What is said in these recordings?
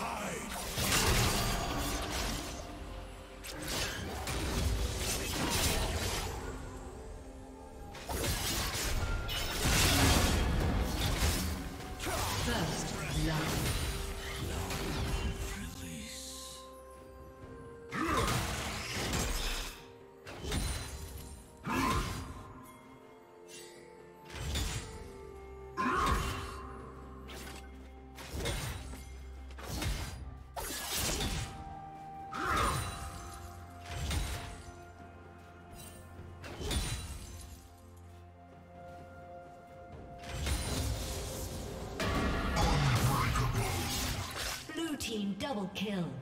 Team double kill.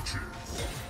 Gotcha.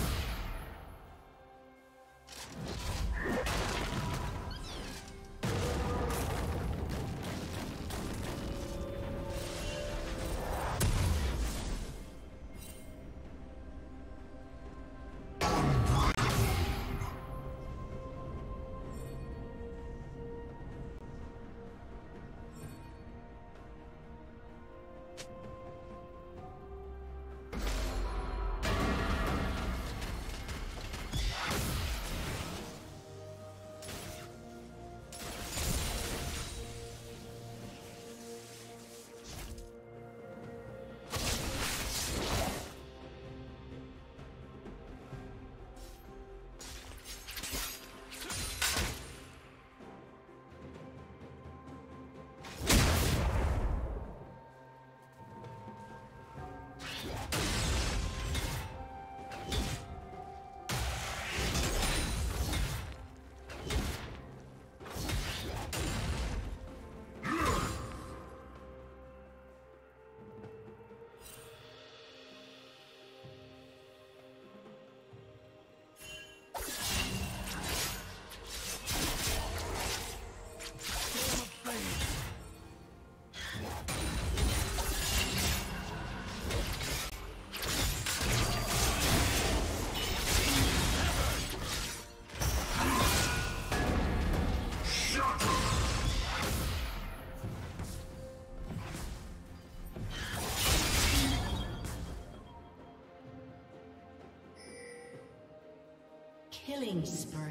Killing spree.